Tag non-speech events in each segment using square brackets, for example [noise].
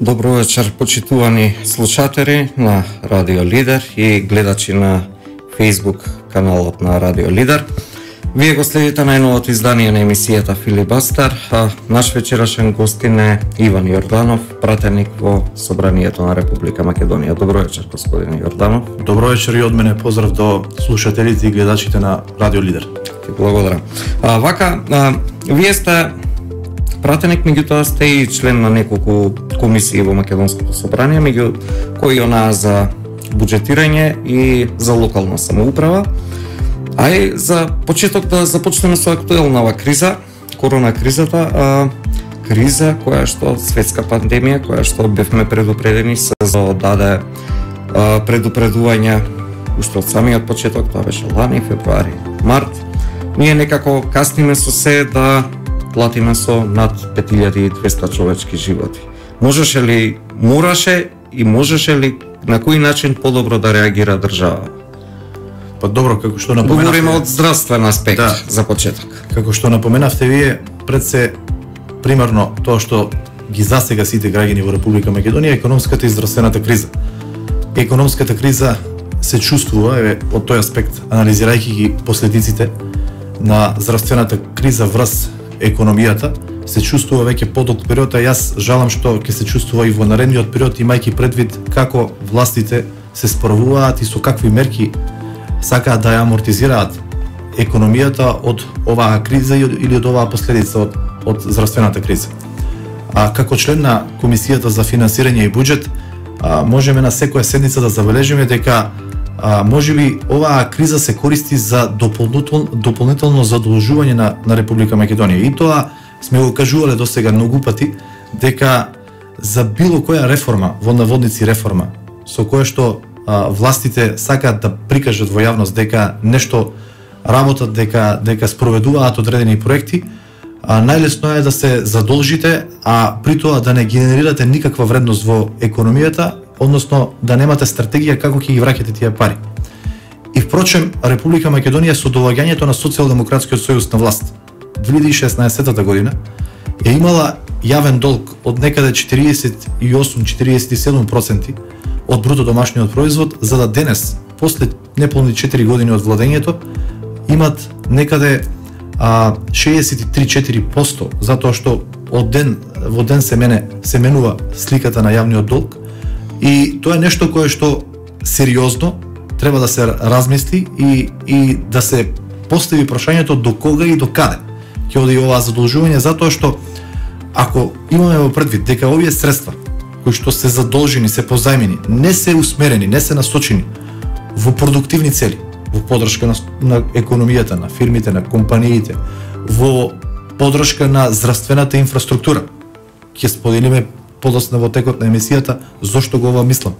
Добро вечер, почитувани слушатели на Радио Лидер и гледачи на Facebook каналот на Радио Лидер. Вие го следите најновото издание на емисијата Филибастар, а наш вечерашен гостин е Иван Јорданов, пратеник во Собранието на Република Македонија. Добро вечер, господин Јорданов. Добро вечер и од мене поздрав до слушателите и гледачите на Радио Лидер. Ти благодарам. А, вака, а, вие сте пратеник, меѓутоа сте и член на неколку комисии во Македонското собрание, меѓу кои она за буџетирање и за локална самоуправа. а и за почеток да започнеме со актуелнава криза, корона кризата, а, криза која што светска пандемија, која што бевме предупредени се зададе предупредување уште од самиот почеток, тоа беше лани, февруари, март. Ние некако касниме со се да платиме со над 5200 човечки животи. Можеше ли, мораше и можеше ли на кој начин подобро да реагира држава? Па добро, како што напоменавте... Говориме од здравствен аспект да. за почеток. Како што напоменавте вие, пред се примерно тоа што ги засега сите граѓани во Република Македонија економската и здравствената криза. Економската криза се чувствува еве од тој аспект анализирајќи ги последиците на здравствената криза врз економијата, се чувствува веќе подолг период, а јас жалам што ќе се чувствува и во наредниот период, имајќи предвид како властите се справуваат и со какви мерки сакаат да ја амортизираат економијата од оваа криза или од оваа последица од, од здравствената криза. А како член на Комисијата за финансирање и буџет, а, можеме на секоја седница да забележиме дека а, може би оваа криза се користи за дополнително, дополнително задолжување на, на Република Македонија. И тоа сме го кажувале до сега многу пати, дека за било која реформа, во наводници реформа, со која што а, властите сакаат да прикажат во јавност дека нешто работат, дека дека спроведуваат одредени проекти, а, најлесно е да се задолжите, а при тоа да не генерирате никаква вредност во економијата односно да немате стратегија како ќе ги враќате тие пари. И впрочем, Република Македонија со доаѓањето на Социјалдемократскиот сојуз на власт 2016 година е имала јавен долг од некаде 48-47% од бруто домашниот производ, за да денес, после неполни 4 години од владењето, имат некаде а, 63-4%, затоа што од ден во ден се мене се менува сликата на јавниот долг, И тоа е нешто кое што сериозно треба да се размисли и, и да се постави прашањето до кога и до каде ќе оди оваа задолжување, затоа што ако имаме во предвид дека овие средства кои што се задолжени, се позајмени, не се усмерени, не се насочени во продуктивни цели, во подршка на, на економијата, на фирмите, на компаниите, во подршка на здравствената инфраструктура. Ќе споделиме подоцна во текот на емисијата зошто го ова мислам.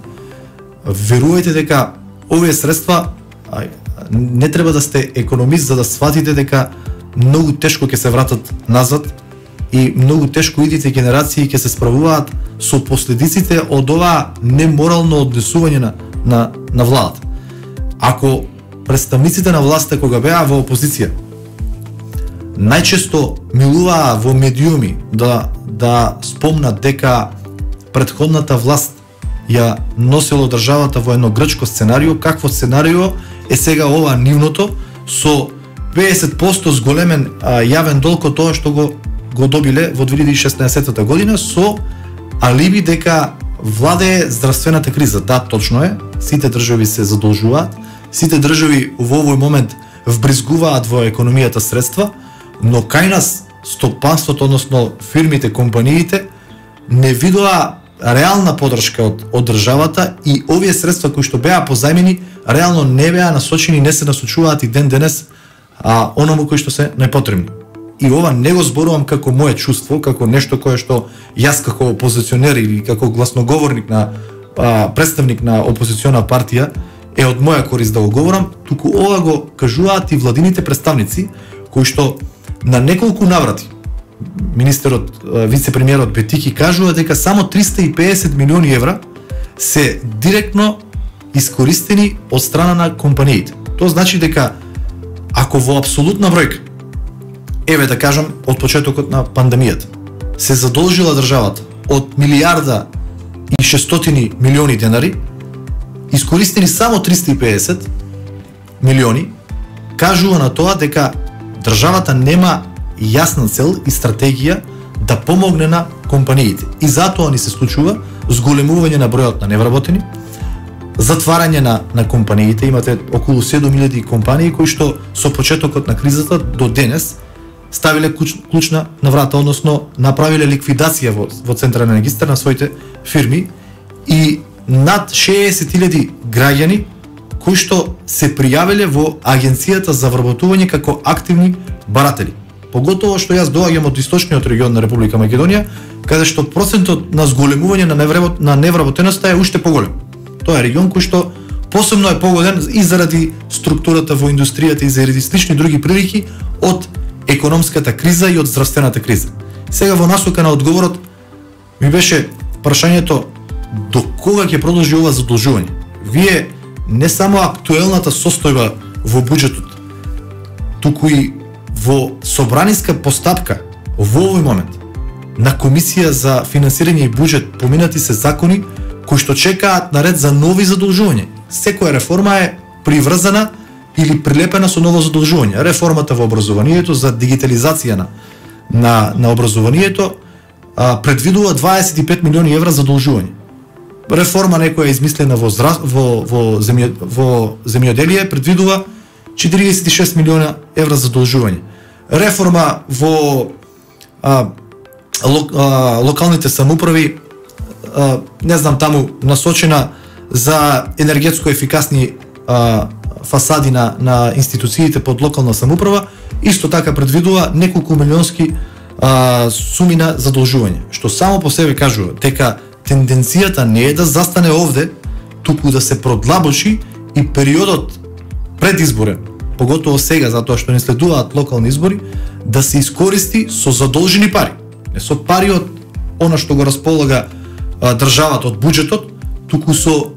Верувајте дека овие средства не треба да сте економист за да сватите дека многу тешко ќе се вратат назад и многу тешко идите генерации ќе се справуваат со последиците од ова неморално однесување на, на, на владата. Ако представниците на власта кога беа во опозиција најчесто милуваа во медиуми да да спомнат дека предходната власт ја носело државата во едно грчко сценарио, какво сценарио е сега ова нивното со 50% зголемен а, јавен долг од тоа што го го добиле во 2016 година со алиби дека владее здравствената криза. Да, точно е. Сите држави се задолжуваат, сите држави во овој момент вбризгуваат во економијата средства, но кај нас стопанството, односно фирмите, компаниите, не видоа реална подршка од, од државата и овие средства кои што беа позајмени, реално не беа насочени, не се насочуваат и ден денес а, оному кои што се најпотребни. И ова не го зборувам како моје чувство, како нешто кое што јас како опозиционер или како гласноговорник на а, представник на опозициона партија е од моја корист да го говорам, туку ова го кажуваат и владините представници кои што на неколку наврати министерот, вице-премиерот Бетики кажува дека само 350 милиони евра се директно искористени од страна на компаниите. Тоа значи дека ако во апсолутна бројка, еве да кажам од почетокот на пандемијата, се задолжила државата од милиарда и 600 милиони денари, искористени само 350 милиони, кажува на тоа дека државата нема јасна цел и стратегија да помогне на компаниите. И затоа ни се случува зголемување на бројот на невработени, затварање на, на компаниите, имате околу 7000 компании кои што со почетокот на кризата до денес ставиле клуч, клучна на врата, односно направиле ликвидација во, во централен регистар на своите фирми и над 60.000 граѓани кои што се пријавиле во агенцијата за вработување како активни баратели. Поготово што јас доаѓам од источниот регион на Република Македонија, каде што процентот на зголемување на невработ, на невработеноста е уште поголем. Тоа е регион кој што посебно е погоден и заради структурата во индустријата и заради слични други прилики од економската криза и од здравствената криза. Сега во насока на одговорот ми беше прашањето до кога ќе продолжи ова задолжување. Вие не само актуелната состојба во буџетот, туку и во собраниска постапка во овој момент на Комисија за финансирање и буџет поминати се закони кои што чекаат наред за нови задолжувања. Секоја реформа е приврзана или прилепена со ново задолжување. Реформата во образованието за дигитализација на на, на образованието а, предвидува 25 милиони евра задолжување. Реформа некоја измислена во здрав... во во земјо... во земјоделие предвидува 46 милиона евра задолжување. Реформа во а, лок, а, локалните самоуправи а, не знам таму насочена за енергетско ефикасни а, фасади на, на институциите под локална самоуправа, исто така предвидува неколку милионски а, суми на задолжување, што само по себе кажува дека тенденцијата не е да застане овде, туку да се продлабочи и периодот предизборен, поготово сега затоа што не следуваат локални избори, да се искористи со задолжени пари, не со пари од она што го располага а, државата од буџетот, туку со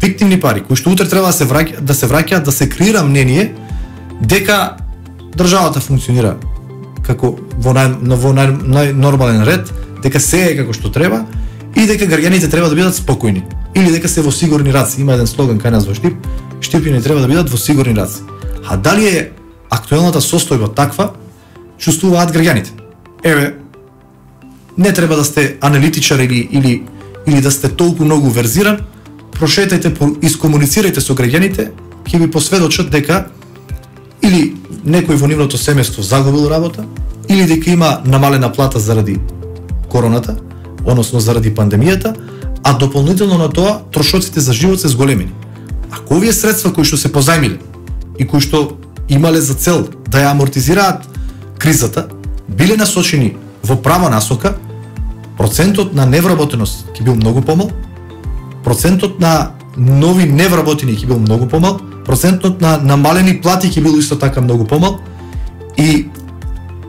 фиктивни пари кои што утре треба да се враќа да се враќаат да се креира мнение дека државата функционира како во нај, во нај, најнормален ред, дека се е како што треба и дека граѓаните треба да бидат спокојни или дека се во сигурни раци. Има еден слоган кај нас во Штип, Штипјани треба да бидат во сигурни раци. А дали е актуелната состојба таква, чувствуваат граѓаните. Еве, не треба да сте аналитичар или или или да сте толку многу верзиран, прошетајте, искомуницирајте со граѓаните, ќе ви посведочат дека или некој во нивното семејство загубил работа, или дека има намалена плата заради короната, односно заради пандемијата, а дополнително на тоа трошоците за живот се зголемени. Ако овие средства кои што се позајмиле и кои што имале за цел да ја амортизираат кризата, биле насочени во права насока, процентот на невработеност ќе бил многу помал, процентот на нови невработени ќе бил многу помал, процентот на намалени плати ќе бил исто така многу помал и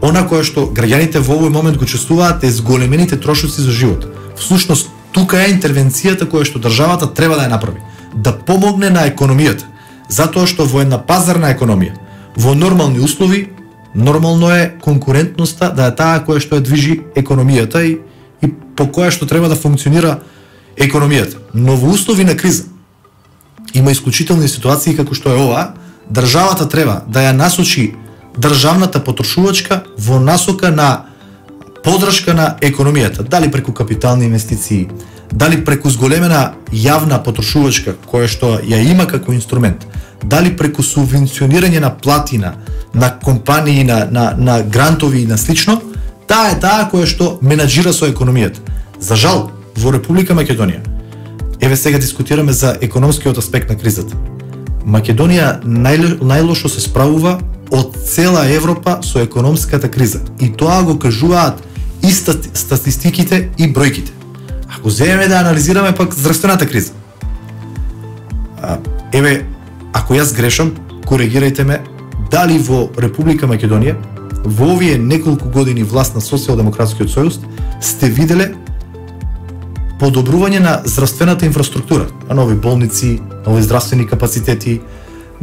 она која што граѓаните во овој момент го чувствуваат е зголемените трошоци за живот. Всушност, тука е интервенцијата која што државата треба да ја направи, да помогне на економијата, затоа што во една пазарна економија, во нормални услови, нормално е конкурентноста да е таа која што ја движи економијата и и по која што треба да функционира економијата. Но во услови на криза има исклучителни ситуации како што е ова, државата треба да ја насочи државната потрошувачка во насока на подршка на економијата, дали преку капитални инвестиции, дали преку зголемена јавна потрошувачка која што ја има како инструмент, дали преку субвенционирање на платина на компании, на, на, на грантови и на слично, таа е таа која што менаджира со економијата. За жал, во Република Македонија, еве сега дискутираме за економскиот аспект на кризата. Македонија најлошо се справува од цела Европа со економската криза. И тоа го кажуваат и статистиките и бројките. Ако земеме да анализираме пак здравствената криза. А, еве, ако јас грешам, коригирајте ме, дали во Република Македонија во овие неколку години власт на Социјалдемократскиот сојуз сте виделе подобрување на здравствената инфраструктура, на нови болници, нови здравствени капацитети,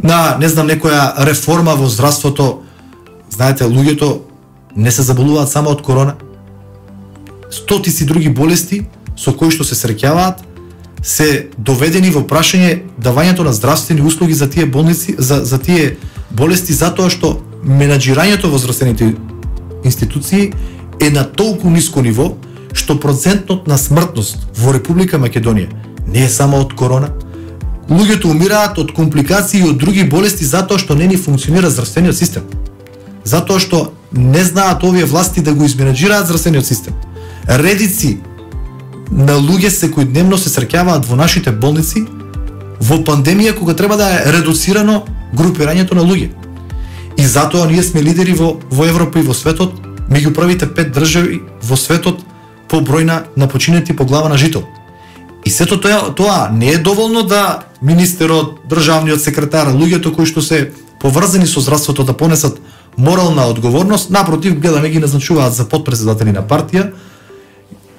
на не знам некоја реформа во здравството. Знаете, луѓето не се заболуваат само од корона. Стотици други болести со кои што се среќаваат се доведени во прашање давањето на здравствени услуги за тие болници, за, за тие болести затоа што менаџирањето во здравствените институции е на толку ниско ниво што процентот на смртност во Република Македонија не е само од корона, луѓето умираат од компликации и од други болести затоа што не ни функционира здравствениот систем. Затоа што не знаат овие власти да го изменеджираат здравствениот систем. Редици на луѓе секојдневно се среќаваат во нашите болници во пандемија кога треба да е редуцирано групирањето на луѓе. И затоа ние сме лидери во, во Европа и во светот, меѓу првите пет држави во светот по број на, на починети по глава на жител. И сето тоа, тоа не е доволно да министерот, државниот секретар, луѓето кои што се поврзани со здравството да понесат морална одговорност, напротив гледаме ги назначуваат за подпредседатели на партија,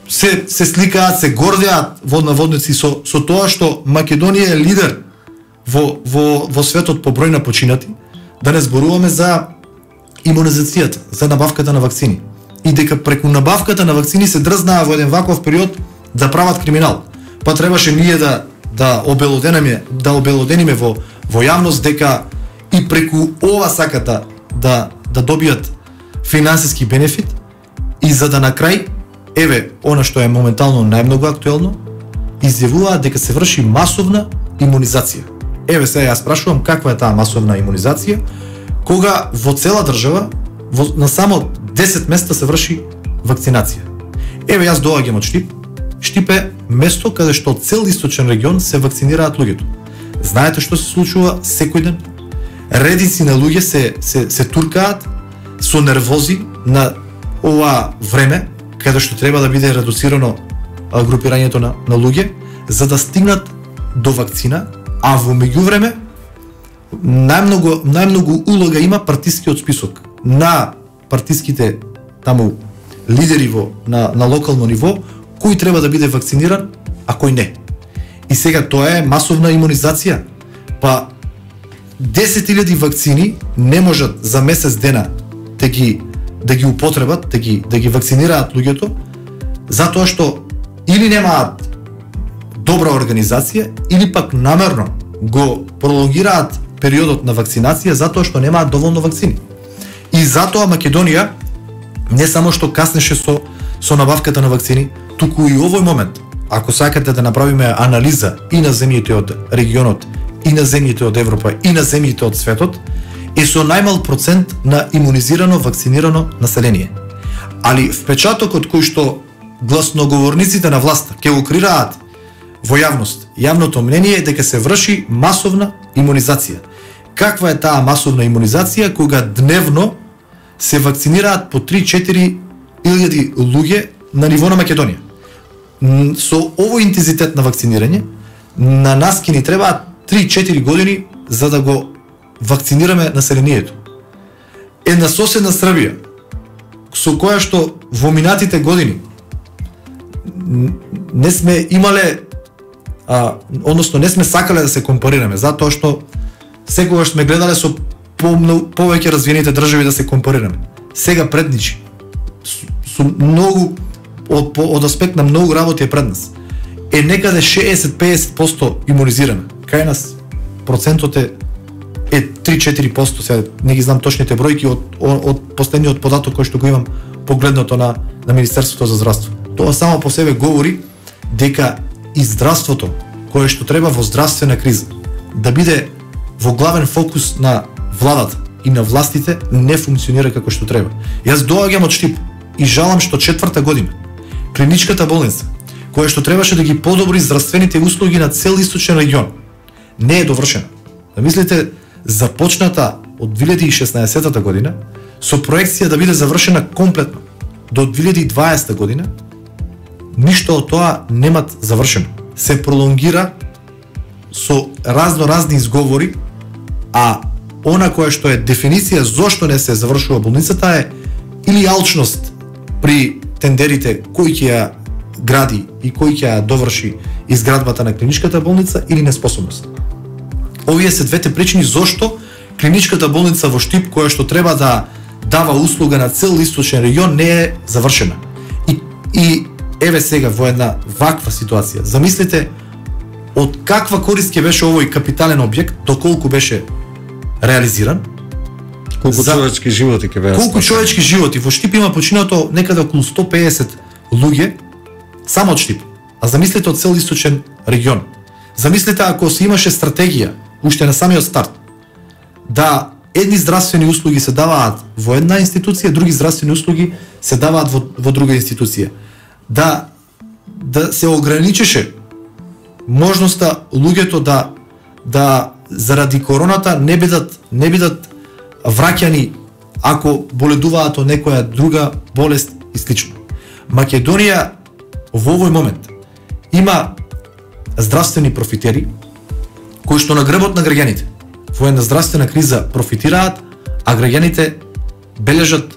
се се сликаат, се гордеат во наводници со со тоа што Македонија е лидер во во во светот по број на починати, да не зборуваме за имунизацијата, за набавката на вакцини. И дека преку набавката на вакцини се дрзнаа во еден ваков период да прават криминал. Па требаше ние да да обелодениме да обелодениме во во јавност дека и преку ова саката да да добијат финансиски бенефит и за да на крај еве она што е моментално најмногу актуелно изјавуваат дека се врши масовна имунизација. Еве сега јас прашувам каква е таа масовна имунизација кога во цела држава во, на само 10 места се врши вакцинација. Еве јас доаѓам од Штип. Штипе место каде што цел источен регион се вакцинираат луѓето. Знаете што се случува секој ден? редици на луѓе се, се, се туркаат со нервози на ова време, каде што треба да биде редуцирано групирањето на, на луѓе, за да стигнат до вакцина, а во меѓувреме најмногу најмногу улога има партискиот список на партиските таму лидери во на, на локално ниво кој треба да биде вакциниран, а кој не. И сега тоа е масовна имунизација. Па 10.000 вакцини не можат за месец дена да ги да ги употребат, да ги да ги вакцинираат луѓето, затоа што или немаат добра организација или пак намерно го пролонгираат периодот на вакцинација затоа што немаат доволно вакцини. И затоа Македонија не само што каснеше со со набавката на вакцини, туку и овој момент, ако сакате да направиме анализа и на земјите од регионот и на земјите од Европа и на земјите од светот е со најмал процент на имунизирано вакцинирано население. Али впечатокот кој што гласноговорниците на власта ќе го крираат во јавност, јавното мнение е дека се врши масовна имунизација. Каква е таа масовна имунизација кога дневно се вакцинираат по 3-4 илјади луѓе на ниво на Македонија? Со овој интензитет на вакцинирање, на нас ки ни требаат 3-4 години за да го вакцинираме населението. Една соседна Србија, со која што во минатите години не сме имале а, односно не сме сакале да се компарираме, затоа што секогаш сме гледале со по, повеќе развиените држави да се компарираме. Сега предничи. Со, многу од, од аспект на многу работи е пред нас. Е некаде 60-50% имунизирана кај нас процентот е е 3-4%, сега не ги знам точните бројки од, од, од последниот податок кој што го имам погледното на, на Министерството за здравство. Тоа само по себе говори дека и здравството, кое што треба во здравствена криза, да биде во главен фокус на владата и на властите, не функционира како што треба. Јас доаѓам од Штип и жалам што четврта година клиничката болница, која што требаше да ги подобри здравствените услуги на цел источен регион, не е довршена. Да мислите, започната од 2016 година со проекција да биде завршена комплетно до 2020 година, ништо од тоа немат завршено. Се пролонгира со разно разни изговори, а она која што е дефиниција зошто не се завршува болницата е или алчност при тендерите кој ќе ја гради и кој ќе ја доврши изградбата на клиничката болница или неспособност. Овие се двете причини зошто клиничката болница во Штип која што треба да дава услуга на цел источен регион не е завршена. И, и еве сега во една ваква ситуација, замислите од каква корист ќе беше овој капитален објект, доколку беше реализиран, Колку за... човечки животи ќе беа Колку човечки животи во Штип има починато некаде околу 150 луѓе само од Штип. А замислете од цел источен регион. Замислете ако се имаше стратегија уште на самиот старт да едни здравствени услуги се даваат во една институција, други здравствени услуги се даваат во, во друга институција. Да да се ограничеше можноста луѓето да да заради короната не бидат не бидат враќани ако боледуваат од некоја друга болест и слично. Македонија во овој момент има здравствени профитери кои што на гребот на граѓаните во една здравствена криза профитираат, а граѓаните бележат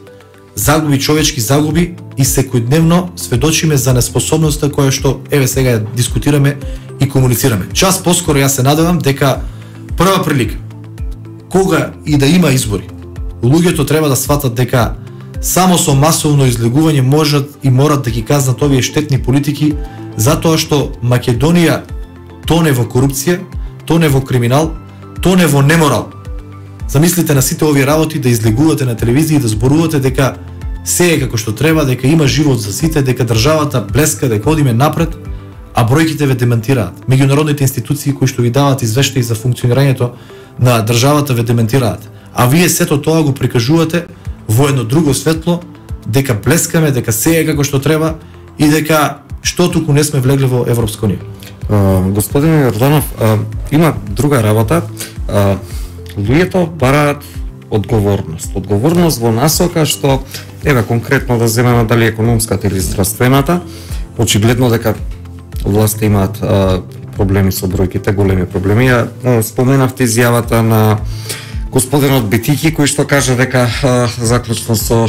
загуби, човечки загуби и секојдневно сведочиме за неспособноста која што еве сега дискутираме и комуницираме. Час поскоро јас се надевам дека прва прилика кога и да има избори, луѓето треба да сватат дека само со масовно излегување можат и морат да ги казнат овие штетни политики затоа што Македонија тоне во корупција, тоне во криминал, тоне во неморал. Замислите на сите овие работи да излегувате на телевизија и да зборувате дека се е како што треба, дека има живот за сите, дека државата блеска, дека одиме напред, а бројките ве демантираат. Меѓународните институции кои што ви даваат извештаи за функционирањето на државата ве дементираат. А вие сето тоа го прикажувате во едно друго светло, дека блескаме, дека се е како што треба и дека што туку не сме влегле во Европска унија. Господин Јорданов, има друга работа. Луѓето бараат одговорност. Одговорност во насока што, еве конкретно да земеме дали економската или здравствената, очигледно дека власти имаат а, проблеми со бројките, големи проблеми. Ја споменавте изјавата на господинот Битики, кој што кажа дека заклучно со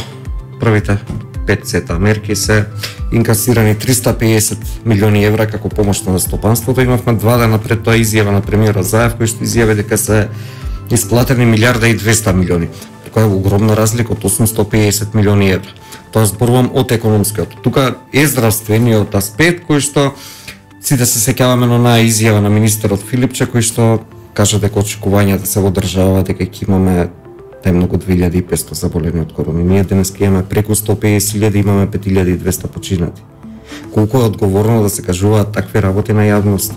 првите пет сета мерки се инкасирани 350 милиони евра како помош на стопанството. Имавме два дена пред тоа изјава на премиерот Заев кој што изјави дека се исплатени милиарда и 200 милиони. која е огромна разлика од 850 милиони евра. Тоа зборувам од економскиот. Тука е здравствениот аспект кој што сите да се сеќаваме на онаа изјава на министерот Филипче кој што кажа дека очекувањата да се во држава дека ќе имаме најмногу 2500 заболени од корона. Ние денес имаме преку 150.000, имаме 5200 починати. Колку е одговорно да се кажуваат такви работи на јавност,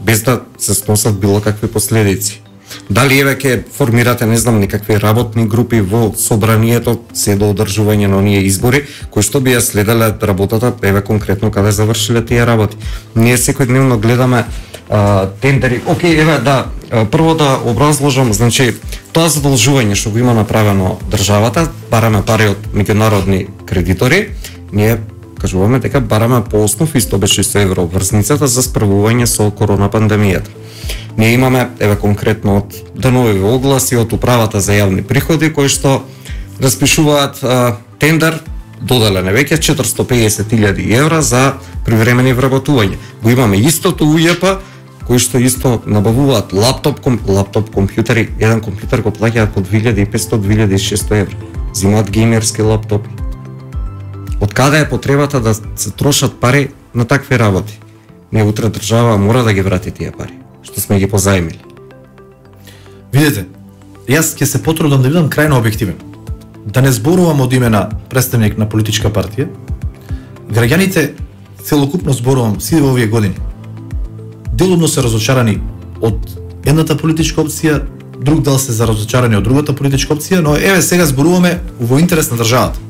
без да се сносат било какви последици. Дали еве ќе формирате, не знам, некакви работни групи во собранието се до одржување на оние избори, кои што би ја следеле работата, еве конкретно каде завршиле тие работи. Ние секојдневно гледаме а, тендери. Океј, еве да, прво да образложам, значи, тоа задолжување што го има направено државата, бараме пари од меѓународни кредитори, ние кажуваме дека бараме по основ исто беше со евроврзницата за справување со корона пандемијата. Ние имаме, еве конкретно од денови огласи од управата за јавни приходи кои што распишуваат а, тендер доделен е веќе 450.000 евра за привремени вработување. Го имаме истото УЈП кои што исто набавуваат лаптоп, ком, лаптоп компјутери, еден компјутер го плаќаат по 2500-2600 евра. Зимаат геймерски лаптопи. Од каде е потребата да се трошат пари на такви работи? Не утре држава мора да ги врати тие пари, што сме ги позајмили. Видете, јас ќе се потрудам да бидам крајно објективен. Да не зборувам од име на представник на политичка партија. Граѓаните целокупно зборувам сите во овие години делумно се разочарани од едната политичка опција, друг дел се за разочарани од другата политичка опција, но еве сега зборуваме во интерес на државата.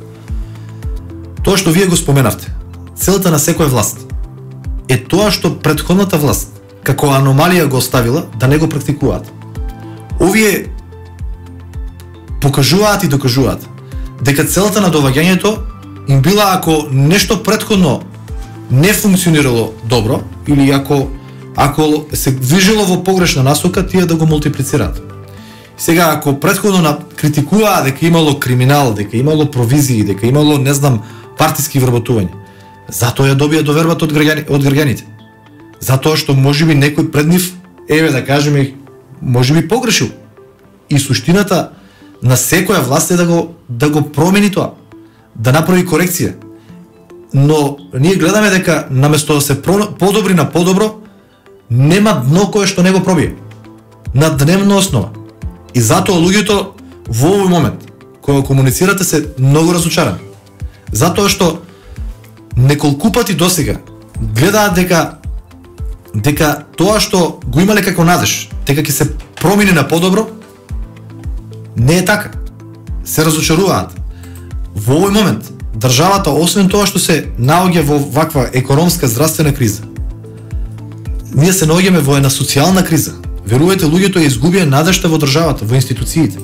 Тоа што вие го споменавте, целта на секоја власт е тоа што предходната власт како аномалија го оставила да не го практикуваат. Овие покажуваат и докажуваат дека целта на доваѓањето им била ако нешто предходно не функционирало добро или ако ако се движило во погрешна насока, тие да го мултиплицираат. Сега, ако предходно на критикуваа дека имало криминал, дека имало провизии, дека имало, не знам, партиски вработување, затоа ја добија довербата од, граѓани, од граѓаните. Затоа што може би некој пред нив, еве да кажеме, може би погрешил. И суштината на секоја власт е да го, да го промени тоа, да направи корекција. но ние гледаме дека наместо да се про, подобри на подобро, нема дно кое што не го пробие. На дневна основа. И затоа луѓето во овој момент, кога комуницирате се многу разочарани. Затоа што неколку пати досега гледаат дека дека тоа што го имале како надеж, дека ќе се промени на подобро, не е така. Се разочаруваат. Во овој момент, државата, освен тоа што се наоѓа во ваква економска здравствена криза, ние се наоѓаме во една социјална криза. Верувајте, луѓето ја изгубија надежта во државата, во институциите.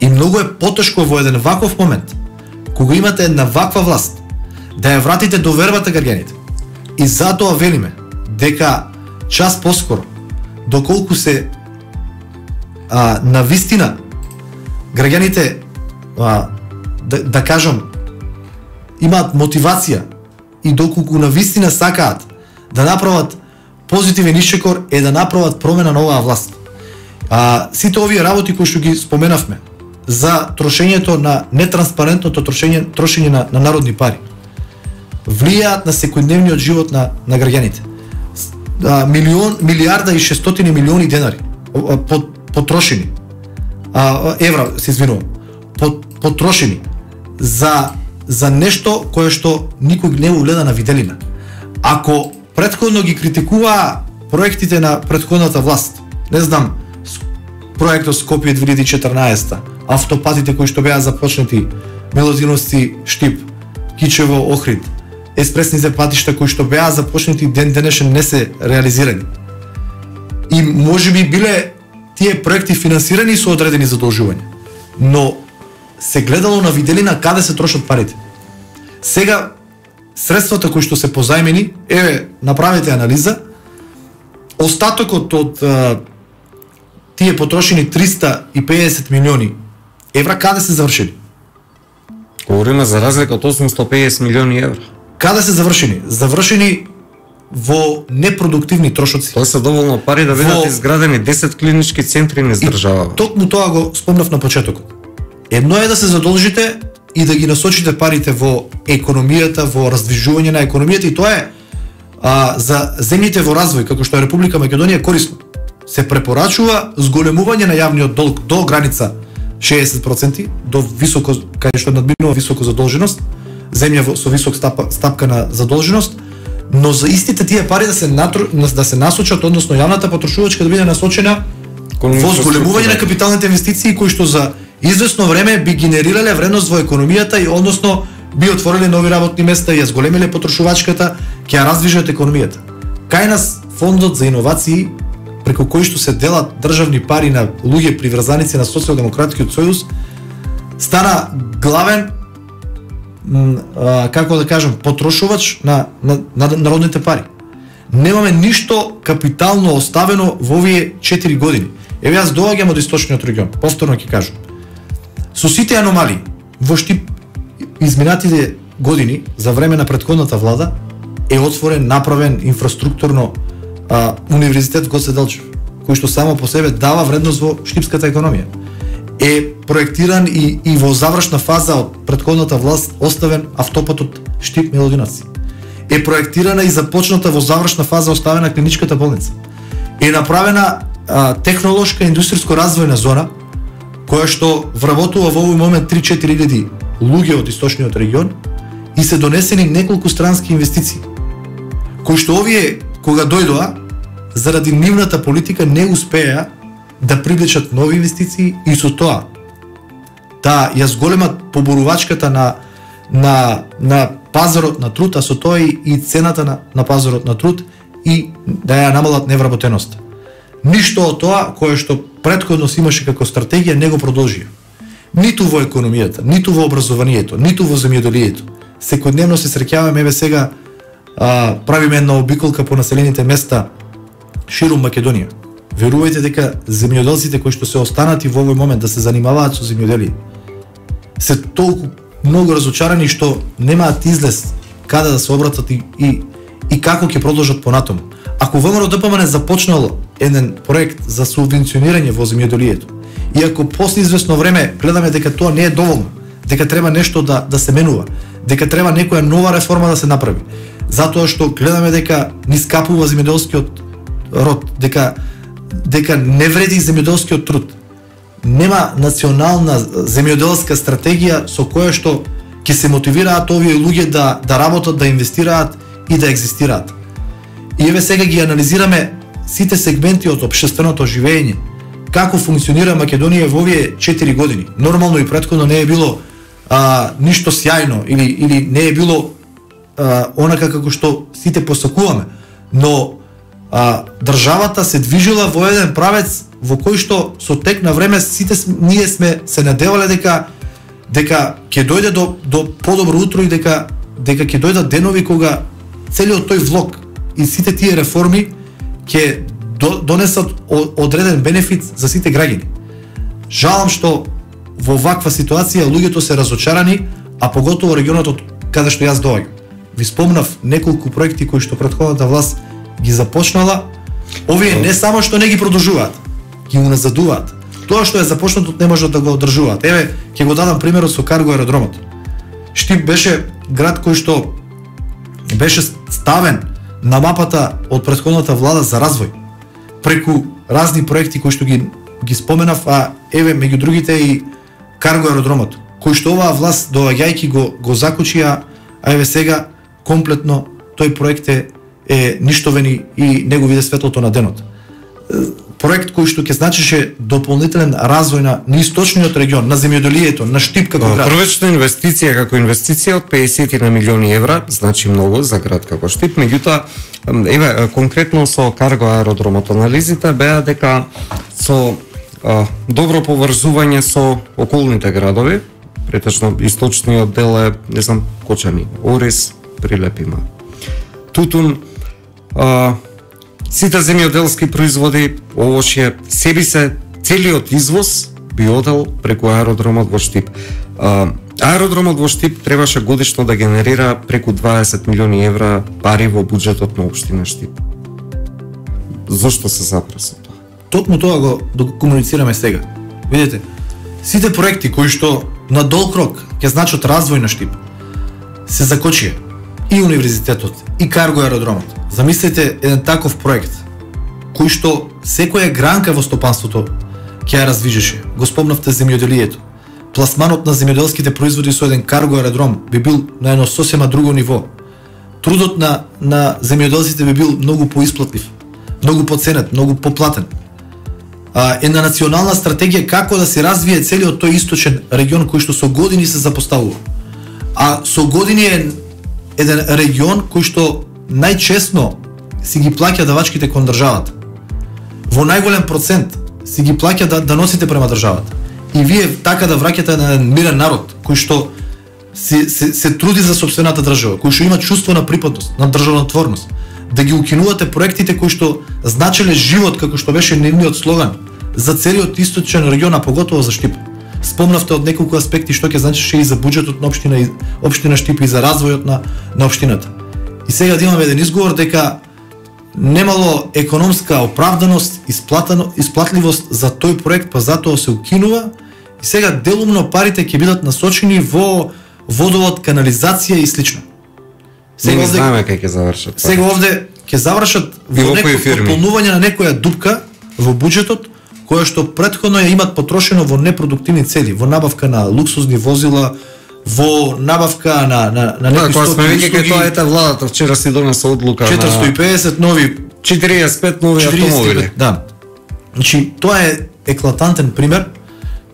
И многу е потешко во еден ваков момент, кога имате една ваква власт, да ја вратите довербата граѓаните. И затоа велиме дека час поскоро, доколку се а, на вистина граѓаните а, да, да кажам имаат мотивација и доколку на вистина сакаат да направат позитивен ишекор е да направат промена на оваа власт. А, сите овие работи кои што ги споменавме за трошењето на нетранспарентното трошење, трошење на, на народни пари влијаат на секојдневниот живот на, на граѓаните. А, милион, милиарда и 600 милиони денари потрошени. А, евра, се извинувам. Потрошени за за нешто кое што никој не угледа на виделина. Ако предходно ги критикуваа проектите на предходната власт, не знам, проектот Скопје 2014, автопатите кои што беа започнати, Мелозиновци Штип, Кичево Охрид, еспресните патишта кои што беа започнати ден денешен не се реализирани. И може би биле тие проекти финансирани со одредени задолжувања. Но се гледало на виделина каде се трошат парите. Сега средствата кои што се позајмени, еве направете анализа, остатокот од а, тие потрошени 350 милиони евра каде се завршили? Говориме за разлика од 850 милиони евра. Каде се завршени? Завршени во непродуктивни трошоци. Тоа се доволно пари да бидат во... изградени 10 клинички центри низ држава. Токму тоа го спомнав на почетокот. Едно е да се задолжите и да ги насочите парите во економијата, во раздвижување на економијата и тоа е а, за земјите во развој, како што е Република Македонија, корисно. Се препорачува зголемување на јавниот долг до граница 60% до високо кај што надминува високо задолженост, земја со висок стапа, стапка на задолженост, но за истите тие пари да се натру, да се насочат, односно јавната потрошувачка да биде насочена во зголемување на капиталните инвестиции кои што за известно време би генерирале вредност во економијата и односно би отвориле нови работни места и ја зголемиле потрошувачката, ќе ја раздвижат економијата. Кај нас фондот за иновации преку кој што се делат државни пари на луѓе приврзаници на социјалдемократскиот сојуз стана главен како да кажам потрошувач на, на, на народните пари. Немаме ништо капитално оставено во овие 4 години. Еве јас доаѓам од источниот регион, повторно ќе кажам. Со сите аномалии во Штип изминатите години за време на предходната влада е отворен, направен инфраструктурно а, универзитет Гоце Делчев, кој што само по себе дава вредност во штипската економија. Е проектиран и, и во завршна фаза од предходната власт оставен автопатот Штип Мелодинаци. Е проектирана и започната во завршна фаза оставена клиничката болница. Е направена а, технолошка индустријско развојна зона која што вработува во овој момент 3-4 луѓе од источниот регион и се донесени неколку странски инвестиции, кои што овие, кога дојдоа, заради нивната политика не успеа да привлечат нови инвестиции и со тоа да ја зголемат поборувачката на на на пазарот на труд, а со тоа и, и цената на, на пазарот на труд и да ја намалат невработеноста. Ништо од тоа кое што предходно се имаше како стратегија не го продолжија. Ниту во економијата, ниту во образованието, ниту во земјоделието. Секојдневно се среќаваме еве сега а, правиме една обиколка по населените места ширум Македонија. Верувајте дека земјоделците кои што се останати во овој момент да се занимаваат со земјоделие се толку многу разочарани што немаат излез каде да се обратат и, и, и како ќе продолжат понатаму. Ако ВМРО ДПМН започнал еден проект за субвенционирање во земјоделието, и ако после известно време гледаме дека тоа не е доволно, дека треба нешто да да се менува, дека треба некоја нова реформа да се направи. Затоа што гледаме дека ни скапува земјоделскиот род, дека дека не вреди земјоделскиот труд. Нема национална земјоделска стратегија со која што ќе се мотивираат овие луѓе да да работат, да инвестираат и да екзистираат. И еве сега ги анализираме сите сегменти од општественото живење, како функционира Македонија во овие 4 години. Нормално и претходно не е било а, ништо сјајно или или не е било а, онака како што сите посакуваме, но а, државата се движила во еден правец во кој што со тек на време сите ние сме се надевале дека дека ќе дојде до до подобро утро и дека дека ќе дојдат денови кога целиот тој влог и сите тие реформи ќе донесат одреден бенефит за сите граѓани. Жалам што во ваква ситуација луѓето се разочарани, а поготово регионот од каде што јас доаѓам. Ви спомнав неколку проекти кои што претходната власт ги започнала, овие не само што не ги продолжуваат, ги уназадуваат. Тоа што е започнато не можат да го одржуваат. Еве, ќе го дадам примерот со карго аеродромот. Штип беше град кој што беше ставен на мапата од претходната влада за развој преку разни проекти кои што ги ги споменав, а еве меѓу другите и карго аеродромот, кој што оваа власт доаѓајќи го го закучија, а еве сега комплетно тој проект е, е ништовен и не го виде светлото на денот проект кој што ќе значеше дополнителен развој на, на источниот регион, на земјоделието, на Штип како град. Првична инвестиција како инвестиција од 50 на милиони евра, значи многу за град како Штип, меѓутоа еве конкретно со карго аеродромот анализите беа дека со а, добро поврзување со околните градови, претежно источниот дел е, не знам, Кочани, Орис, Прилепима. Тутун, а, сите земјоделски производи, овошје, себи се целиот извоз би одел преку аеродромот во Штип. А, аеродромот во Штип требаше годишно да генерира преку 20 милиони евра пари во буџетот на општина Штип. Зошто се запраса тоа? Токму тоа го, да го комуницираме сега. Видете, сите проекти кои што на долг рок ќе значат развој на Штип, се закочија и универзитетот, и карго аеродромот, Замислете еден таков проект, кој што секоја гранка во стопанството ќе ја развижеше. Го спомнавте земјоделието. Пласманот на земјоделските производи со еден карго аеродром би бил на едно сосема друго ниво. Трудот на, на земјоделците би бил многу поисплатлив, многу поценет, многу поплатен. А, една национална стратегија како да се развие целиот тој источен регион кој што со години се запоставува. А со години е еден регион кој што најчесно си ги плаќа давачките кон државата. Во најголем процент си ги плаќа да, да носите према државата. И вие така да враќате на мирен народ кој што се, се, се труди за собствената држава, кој што има чувство на припадност, на државнотворност, да ги укинувате проектите кои што значеле живот како што беше нивниот слоган за целиот источен регион, а поготово за Штип. Спомнавте од неколку аспекти што ќе значеше и за буџетот на општина и општина Штип и за развојот на на општината. И сега да имаме еден изговор дека немало економска оправданост, исплатано, исплатливост за тој проект, па затоа се укинува и сега делумно парите ќе бидат насочени во водовод, канализација и слично. Сега не овде, знаеме кај ќе завршат. Па. Сега овде ќе завршат во некој пополнување на некоја дупка во буџетот која што претходно ја имат потрошено во непродуктивни цели, во набавка на луксузни возила, во набавка на на на некои да, стоки. Да, кај тоа ета владата вчера си донесе одлука 450 на... нови 45 нови 45, автомобили. Да. Значи тоа е еклатантен пример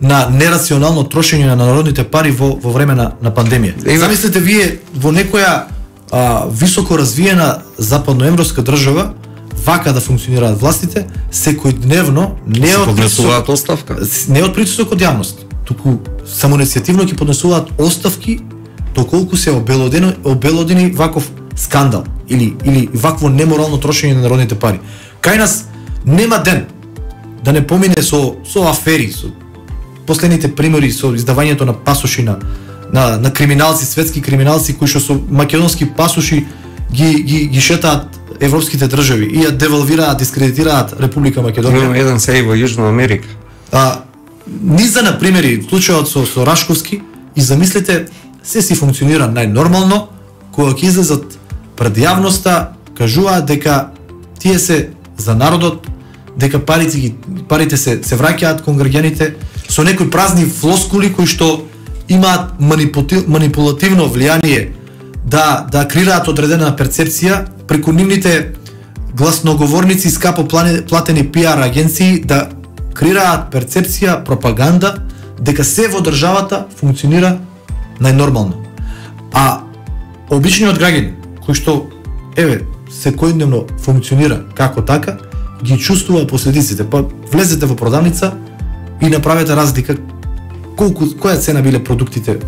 на нерационално трошење на народните пари во во време на на пандемија. Има... Замислете вие во некоја а, високо развиена западноевропска држава вака да функционираат властите, секојдневно не од притисок, оставка. Не од притисок од јавност, туку самоиницијативно ќе поднесуваат оставки доколку се обелодени, обелодени ваков скандал или или вакво неморално трошење на народните пари. Кај нас нема ден да не помине со со афери, со последните примери со издавањето на пасоши на на, на криминалци, светски криминалци кои што со македонски пасоши ги ги ги шетаат европските држави и ја девалвираат, дискредитираат Република Македонија. Имаме еден сеј во Јужна Америка. А, низа на примери, случајот со, со Рашковски, и замислете се си функционира најнормално кога ќе излезат пред јавноста кажуваат дека тие се за народот, дека парите ги парите се се враќаат кон граѓаните со некои празни флоскули кои што имаат манипулативно влијание да да крираат одредена перцепција преку нивните гласноговорници скапо платени пиар агенции да креираат перцепција, пропаганда дека се во државата функционира најнормално. А обичниот граѓанин кој што еве секојдневно функционира како така, ги чувствува последиците. Па влезете во продавница и направете разлика колку која цена биле продуктите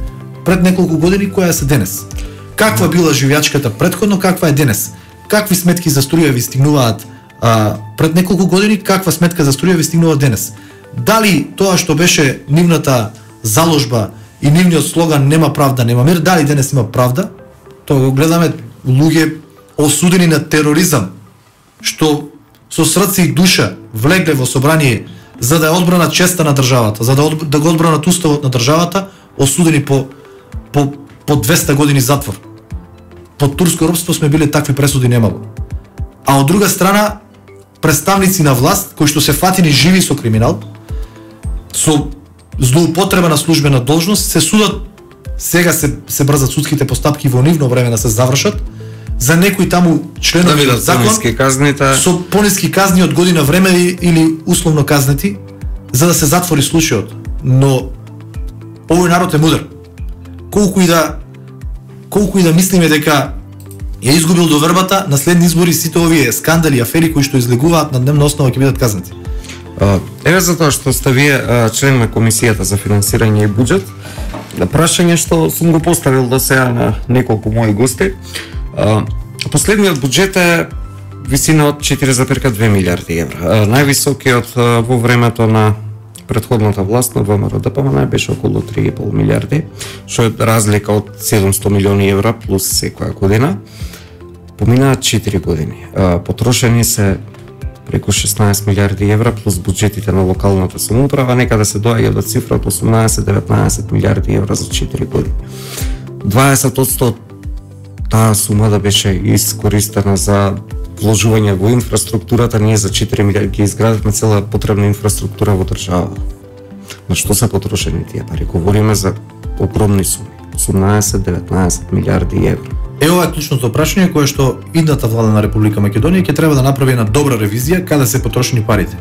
пред неколку години, која се денес. Каква била живеачката предходно, каква е денес? Какви сметки за струја ви стигнуваат а, пред неколку години, каква сметка за струја ви стигнува денес? Дали тоа што беше нивната заложба и нивниот слоган нема правда, нема мир, дали денес има правда? Тоа го гледаме луѓе осудени на тероризам, што со срце и душа влегле во собрание за да ја одбранат честа на државата, за да, од, да го одбранат уставот на државата, осудени по, по, по 200 години затвор. Под турско робство сме биле такви пресуди немало. А од друга страна, представници на власт, кои што се фатини живи со криминал, со злоупотреба на службена должност, се судат, сега се, се брзат судските постапки во нивно време да се завршат, за некои таму членови да на закон казните со пониски казни од година време или условно казнети за да се затвори случајот. Но овој народ е мудар. Колку и да колку и да мислиме дека ја изгубил довербата, на следни избори сите овие скандали, афери кои што излегуваат на дневна основа ќе бидат казнати. Еве за тоа што сте вие член на комисијата за финансирање и буџет, прашање што сум го поставил до сега на неколку мои гости. Последниот буџет е висина од 4,2 милиарди евра. Највисокиот во времето на предходната власт на ВМРО ДПМН беше околу 3,5 милиарди, што е разлика од 700 милиони евра плюс секоја година. Поминаат 4 години. Потрошени се преку 16 милиарди евра плюс буџетите на локалната самоуправа, некаде да се доаѓа до цифра од 18-19 милиарди евра за 4 години. 20% таа сума да беше искористена за вложување во инфраструктурата, ние за 4 милиарди ги изградивме цела потребна инфраструктура во државата. На што се потрошени тие пари? Говориме за огромни суми. 18-19 милиарди евра. Е ова е клучното прашање кое што идната влада на Република Македонија ќе треба да направи една добра ревизија каде се потрошени парите.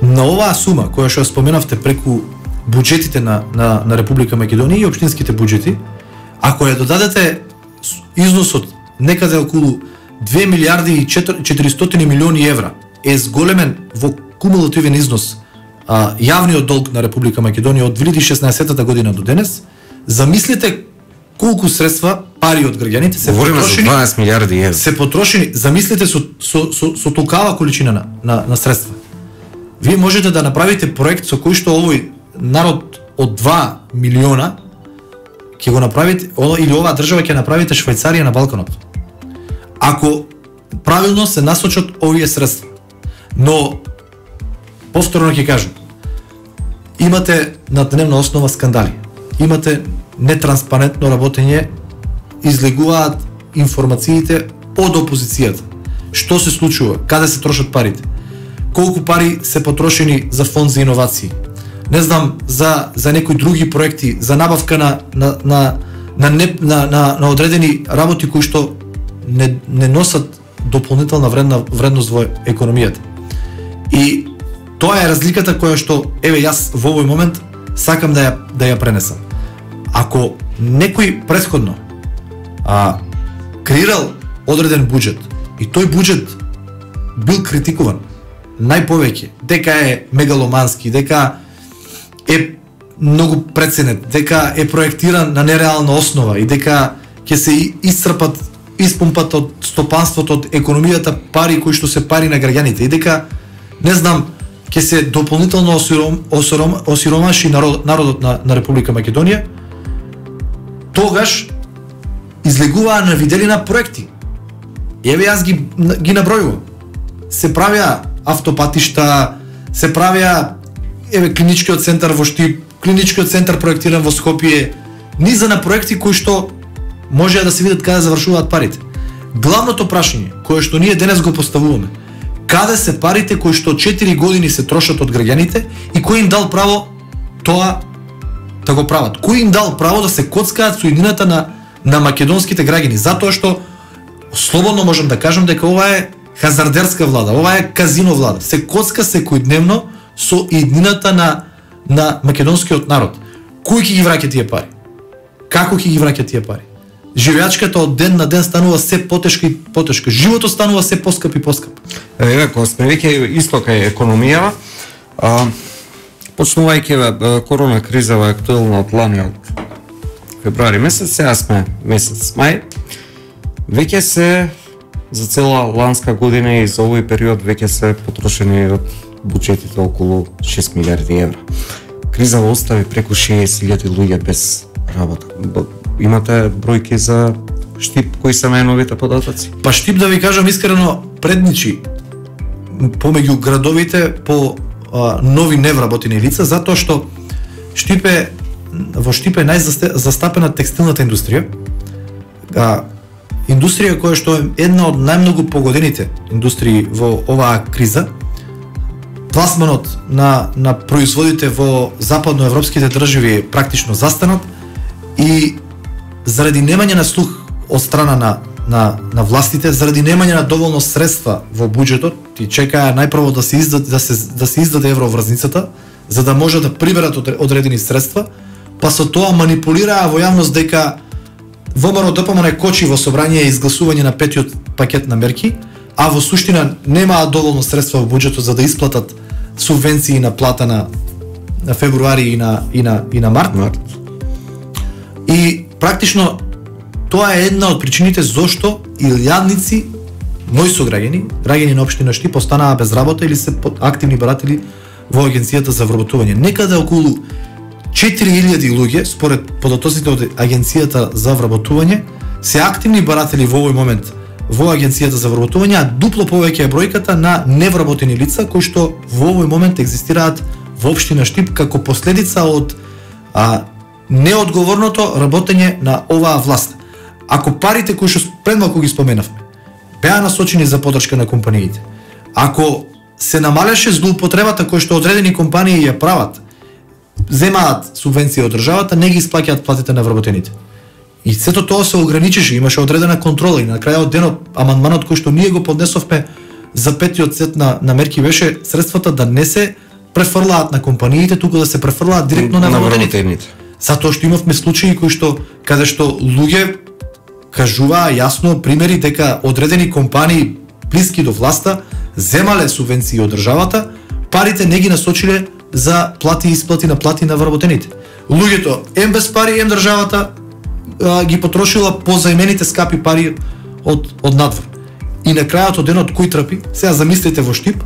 На оваа сума која што ја споменавте преку буџетите на, на, на Република Македонија и општинските буџети, ако ја додадете износот некаде околу 2 милиарди и 400 милиони евра е зголемен во кумулативен износ а, јавниот долг на Република Македонија од 2016 година до денес, замислите колку средства пари од граѓаните се Говориме потрошени, за 12 милиарди евра. Се потрошени, замислите со со со, со толкава количина на, на на средства. Вие можете да направите проект со кој што овој народ од 2 милиона ќе го направите или оваа држава ќе направите Швајцарија на Балканот. Ако правилно се насочат овие средства. Но повторно ќе кажам, имате на дневна основа скандали. Имате нетранспарентно работење, излегуваат информациите од опозицијата. Што се случува? Каде се трошат парите? Колку пари се потрошени за фонд за иновации? не знам за за некои други проекти, за набавка на на на на, не, на, на, на одредени работи кои што не, не носат дополнителна вредна вредност во економијата. И тоа е разликата која што еве јас во овој момент сакам да ја да ја пренесам. Ако некој претходно а креирал одреден буџет и тој буџет бил критикуван најповеќе дека е мегаломански, дека е многу преценет, дека е проектиран на нереална основа и дека ќе се исцрпат испумпат од стопанството, од економијата пари кои што се пари на граѓаните и дека не знам ќе се дополнително осиром, осиром, осиромаши народ, народот на, на Република Македонија, тогаш излегуваа на виделина проекти. Еве јас ги ги набројувам. Се правеа автопатишта, се правеа еве клиничкиот центар во Штип, клиничкиот центар проектиран во Скопје, низа на проекти кои што може да се видат каде завршуваат парите. Главното прашање кое што ние денес го поставуваме, каде се парите кои што 4 години се трошат од граѓаните и кој им дал право тоа да го прават? Кој им дал право да се коцкаат со на на македонските граѓани? Затоа што слободно можам да кажам дека ова е хазардерска влада, ова е казино влада. Се коцка секојдневно со иднината на на македонскиот народ. Кој ќе ги враќа тие пари? Како ќе ги враќа тие пари? Живеачката од ден на ден станува се потешка и потешка. Животот станува се поскап и поскап. Еве, кога сме веќе истока е економијава, а, почнувајќи корона кризава актуелна од лани од февруари месец, сега сме месец мај, веќе се за цела ланска година и за овој период веќе се потрошени од буџетите околу 6 милиарди евра. Криза остави преку 60.000 луѓе без работа. Имате бројки за Штип, кои се најновите податоци? Па Штип да ви кажам искрено предничи помеѓу градовите по а, нови невработени лица затоа што Штип е во Штип е најзастапена текстилната индустрија. А, индустрија која што е една од најмногу погодените индустрии во оваа криза, пласманот на, на производите во западноевропските држави е практично застанат и заради немање на слух од страна на, на, на властите, заради немање на доволно средства во буџетот, ти чекаа најпрво да се издаде, да се, да се издаде евроврзницата, за да може да приберат одредени средства, па со тоа манипулираа во јавност дека ВМРО ДПМН кочи во собрание и изгласување на петиот пакет на мерки, а во суштина немаа доволно средства во буџетот за да исплатат субвенции на плата на на февруари и на и на и на март. март. И практично тоа е една од причините зошто илјадници мои сограѓани, граѓани на општина Шти постанаа без работа или се активни баратели во агенцијата за вработување. Некаде околу 4000 луѓе според податоците од агенцијата за вработување се активни баратели во овој момент во агенцијата за вработување, а дупло повеќе е бројката на невработени лица кои што во овој момент екзистираат во општина Штип како последица од а, неодговорното работење на оваа власт. Ако парите кои што предмалку ги споменавме беа насочени за подршка на компаниите, ако се намалеше злоупотребата кој што одредени компании ја прават, земаат субвенција од државата, не ги исплаќаат платите на вработените И сето тоа се ограничеше, имаше одредена контрола и на крајот денот амандманот кој што ние го поднесовме за петиот сет на, на мерки беше средствата да не се префрлаат на компаниите, туку да се префрлаат директно на, на вработените. Затоа што имавме случаи кои што каде што луѓе кажуваа јасно примери дека одредени компании блиски до власта земале субвенции од државата, парите не ги насочиле за плати и исплати на плати на вработените. Луѓето ем без пари, ем државата а, ги потрошила позајмените скапи пари од од надвор. И на крајот од денот кој трпи? Сега замислете во Штип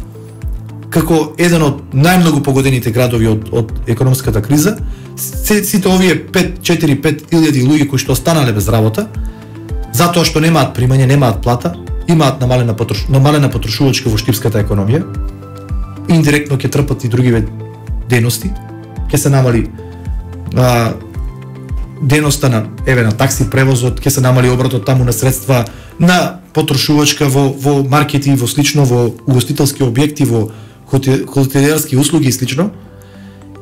како еден од најмногу погодените градови од од економската криза, сите овие 5 4 5 илјади луѓе кои што останале без работа, затоа што немаат примање, немаат плата, имаат намалена потрош, намалена потрошувачка во штипската економија, индиректно ќе трпат и други дености, ќе се намали а, деноста на еве на такси превозот, ќе се намали обратот таму на средства на потрошувачка во во маркети, во слично во угостителски објекти, во хотелиерски услуги и слично.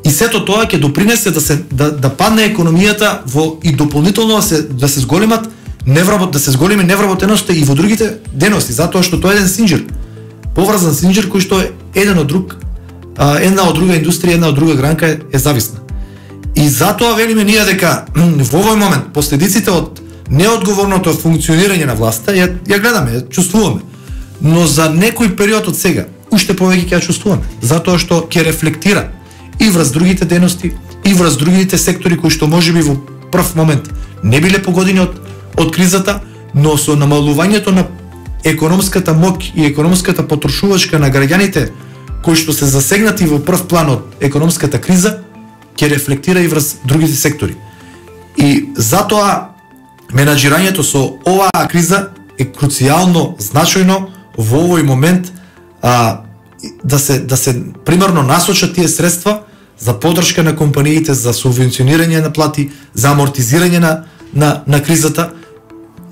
И сето тоа ќе допринесе да се да, да падне економијата во и дополнително да се да се зголемат невработ да се зголеми невработеноста и во другите дености, затоа што тоа е еден синџир. Поврзан синџир кој што е еден од друг, а, една од друга индустрија, една од друга гранка е, е зависна. И затоа велиме ние дека [clears throat] во овој момент последиците од неодговорното функционирање на власта ја, ја гледаме, ја чувствуваме. Но за некој период од сега уште повеќе ќе ја чувствуваме, затоа што ќе рефлектира и врз другите дености, и врз другите сектори кои што можеби во прв момент не биле погодени од од кризата, но со намалувањето на економската мок и економската потрошувачка на граѓаните кои што се засегнати во прв план од економската криза, ќе рефлектира и врз другите сектори. И затоа менаџирањето со оваа криза е круцијално значајно во овој момент а, да се да се примерно насочат тие средства за поддршка на компаниите, за субвенционирање на плати, за амортизирање на на на кризата,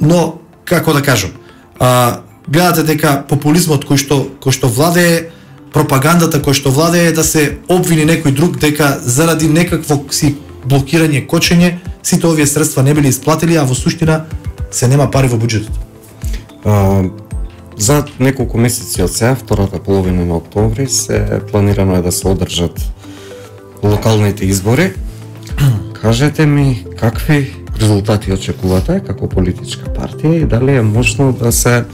но како да кажам, а, гледате дека популизмот кој што кој што владее пропагандата кој што владее да се обвини некој друг дека заради некакво си блокирање, кочење, сите овие средства не били исплатили, а во суштина се нема пари во буџетот. А, за неколку месеци од сега, втората половина на октомври, се планирано е да се одржат локалните избори. [clears throat] Кажете ми какви резултати очекувате како политичка партија и дали е можно да се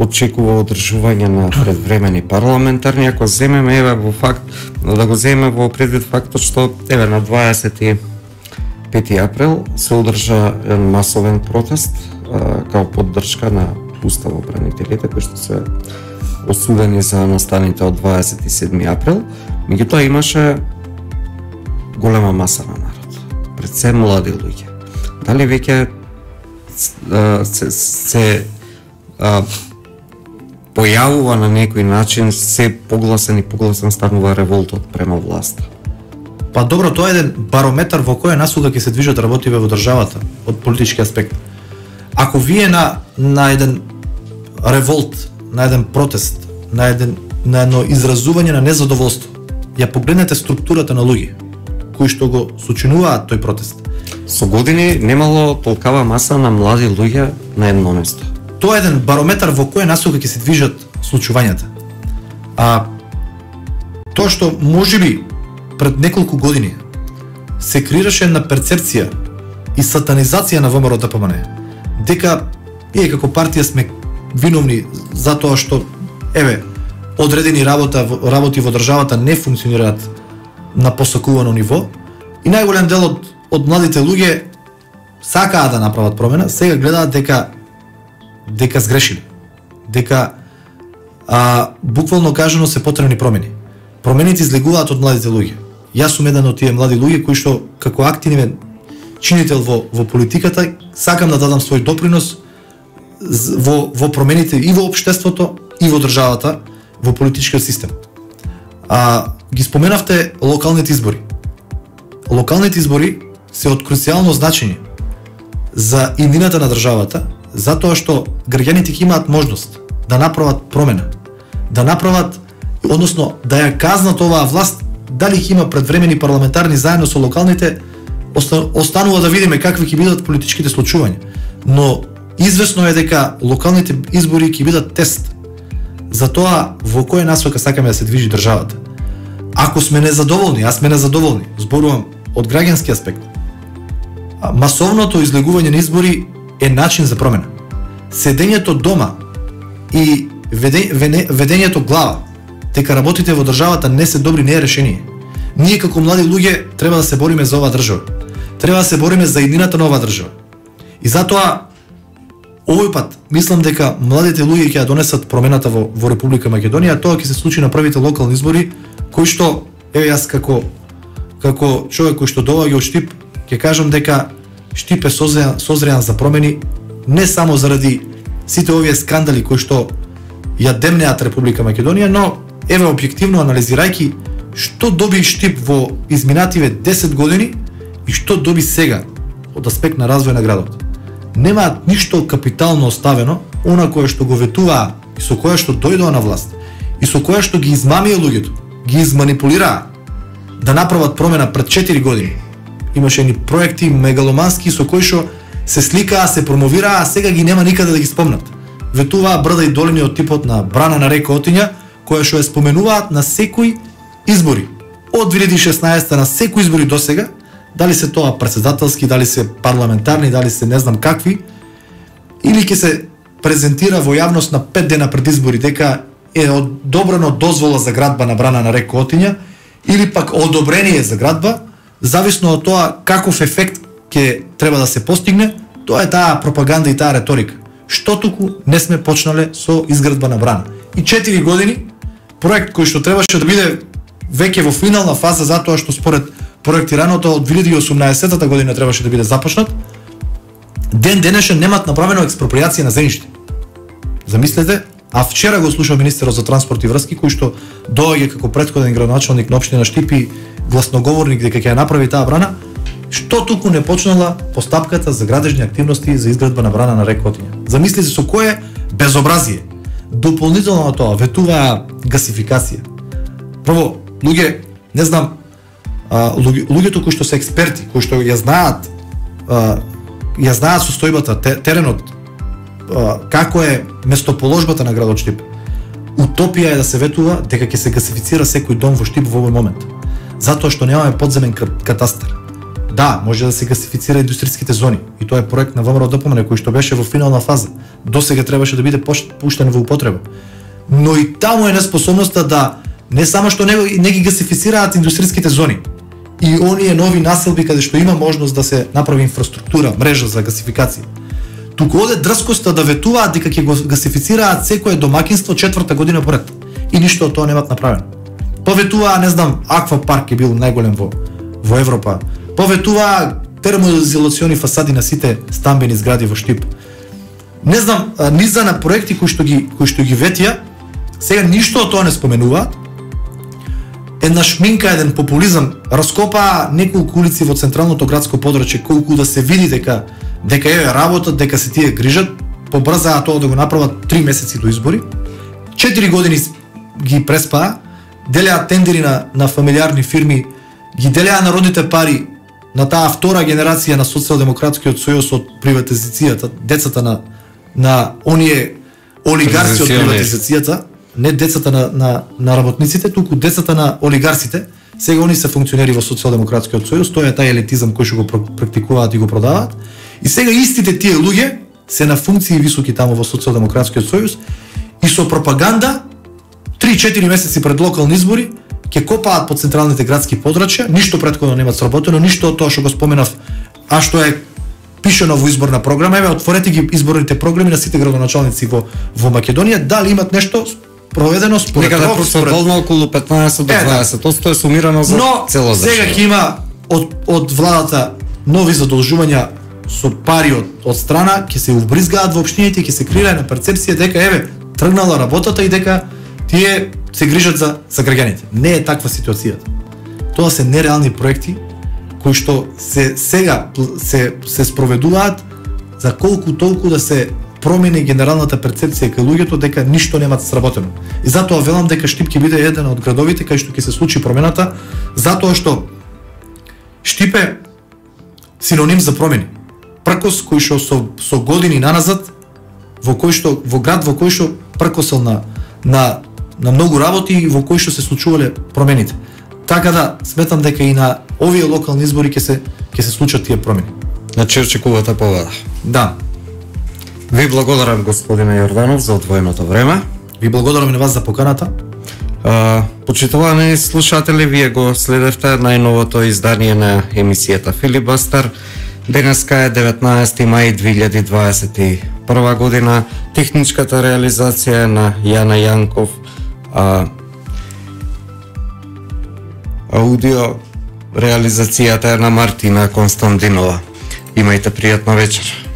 очекува одржување на предвремени парламентарни, ако земеме еве во факт, да го земеме во предвид фактот што еве на 25 април се одржа еден масовен протест а, као поддршка на уставобранителите кои што се осудени за настаните од 27 април, меѓутоа имаше голема маса на народ, пред се млади луѓе. Дали веќе се, се а, појавува на некој начин се погласен и погласен станува револтот према власта. Па добро, тоа е еден барометар во која насока ќе се движат работиве во државата од политички аспект. Ако вие на на еден револт, на еден протест, на еден на едно изразување на незадоволство, ја погледнете структурата на луѓе кои што го сочинуваат тој протест. Со години немало толкава маса на млади луѓе на едно место тоа е еден барометар во која насока ќе се движат случувањата. А тоа што можеби пред неколку години се креираше една перцепција и сатанизација на ВМРО ДПМН дека ние како партија сме виновни за тоа што еве одредени работа работи во државата не функционираат на посакувано ниво и најголем дел од од младите луѓе сакаа да направат промена, сега гледаат дека дека сгрешиле. Дека а, буквално кажано се потребни промени. Промените излегуваат од младите луѓе. Јас сум еден од тие млади луѓе кои што како активен чинител во во политиката сакам да дадам свој допринос во во промените и во општеството и во државата, во политичкиот систем. А ги споменавте локалните избори. Локалните избори се од круцијално значење за иднината на државата затоа што граѓаните ќе имаат можност да направат промена, да направат, односно да ја казнат оваа власт дали ќе има предвремени парламентарни заедно со локалните, останува да видиме какви ќе бидат политичките случувања. Но известно е дека локалните избори ќе бидат тест за тоа во која насока сакаме да се движи државата. Ако сме незадоволни, а сме незадоволни, зборувам од граѓански аспект, масовното излегување на избори е начин за промена. Седењето дома и ведењето глава дека работите во државата не се добри не е решение. Ние како млади луѓе треба да се бориме за оваа држава. Треба да се бориме за еднината на оваа држава. И затоа овој пат мислам дека младите луѓе ќе ја донесат промената во, во Република Македонија, тоа ќе се случи на првите локални избори, кој што еве јас како како човек кој што доаѓа од Штип, ќе кажам дека Штип е созреан, созреан за промени не само заради сите овие скандали кои што ја демнеат Република Македонија, но еве објективно анализирајќи што доби Штип во изминативе 10 години и што доби сега од аспект на развој на градот. Немаат ништо капитално оставено, она кое што го ветуваа и со кое што дојдоа на власт и со кое што ги измамија луѓето, ги изманипулираа да направат промена пред 4 години имаше ни проекти мегаломански со кои што се сликаа, се промовираа, а сега ги нема никаде да ги спомнат. Ветуваа брда и долини од типот на брана на река Отиња, која што ја споменуваат на секој избори. Од 2016 на секој избори до сега, дали се тоа председателски, дали се парламентарни, дали се не знам какви, или ќе се презентира во јавност на 5 дена пред избори дека е одобрено дозвола за градба на брана на река Отиња, или пак одобрение за градба, зависно од тоа каков ефект ќе треба да се постигне, тоа е таа пропаганда и таа реторика. Што туку не сме почнале со изградба на брана. И 4 години проект кој што требаше да биде веќе во финална фаза затоа што според проектираното од 2018 година требаше да биде започнат, ден денешен немат направено експроприација на земјиште. Замислете А вчера го слушав министерот за транспорт и врски кој што доаѓа како претходен градоначалник на општина Штипи, гласноговорник дека ќе ја направи таа брана, што туку не почнала постапката за градежни активности за изградба на брана на Рекотиња. Замисли се со кое безобразие. Дополнително на тоа ветуваа гасификација. Прво, луѓе, не знам, а, луѓе, луѓето кои што се експерти, кои што ја знаат а, ја знаат состојбата, теренот, како е местоположбата на градот Штип. Утопија е да се ветува дека ќе се гасифицира секој дом во Штип во овој момент. Затоа што немаме подземен катастар Да, може да се гасифицира индустријските зони и тоа е проект на ВМРО ДПМН кој што беше во финална фаза. До сега требаше да биде пуштен во употреба. Но и таму е неспособноста да не само што не, не ги гасифицираат индустријските зони, и оние нови населби каде што има можност да се направи инфраструктура, мрежа за гасификација. Туку оде дрскоста да ветуваат дека ќе го гасифицираат секое домакинство четврта година поред. И ништо од тоа немат направено. Поветуваа, не знам, Аква парк е бил најголем во во Европа поветуваа термоизолациони фасади на сите стамбени згради во Штип. Не знам, низа на проекти кои што ги кои што ги ветија, сега ништо од тоа не споменуваат. Една шминка, еден популизам раскопаа неколку улици во централното градско подрачје колку да се види дека дека еве работат, дека се тие грижат, побрзаа тоа да го направат три месеци до избори. Четири години ги преспаа, делеа тендери на на фамилиарни фирми, ги делеа народните пари на таа втора генерација на социјалдемократскиот сојуз од приватизацијата, децата на на оние олигарци од приватизацијата, не децата на, на, на работниците, туку децата на олигарците, сега они се функционери во социјалдемократскиот сојуз, тоа е тај елитизам кој што го практикуваат и го продаваат. И сега истите тие луѓе се на функции високи таму во социјалдемократскиот сојуз и со пропаганда 3-4 месеци пред локални избори ќе копаат по централните градски подрачја, ништо претходно немаат сработено, ништо од тоа што го споменав, а што е пишено во изборна програма, еве отворете ги изборните програми на сите градоначалници во во Македонија, дали имат нешто проведено според Некаде процентално околу 15 до 20% да. е сумирано за Но, цела држава. сега ќе има од од владата нови задолжувања со пари од, од страна, ќе се убризгаат во општините, ќе се креира на перцепција дека еве тргнала работата и дека тие се грижат за за граѓаните. Не е таква ситуацијата. Тоа се нереални проекти кои што се сега се се спроведуваат за колку толку да се промени генералната перцепција кај луѓето дека ништо нема сработено. И затоа велам дека Штип ќе биде еден од градовите кај што ќе се случи промената, затоа што Штип е синоним за промени. Пркос кој што со, со години наназад во кој што во град во кој што пркосел на на на многу работи во кои што се случувале промените. Така да сметам дека и на овие локални избори ќе се ќе се случат тие промени. Значи очекувате победа. Да. Ви благодарам господине Јорданов за одвоеното време. Ви благодарам и на вас за поканата. А, почитувани слушатели, вие го следевте најновото издание на емисијата Филибастер. Денеска е 19 мај 2021 година. Техничката реализација е на Јана Јанков, а, аудио реализацијата е на Мартина Константинова. Имајте пријатна вечер.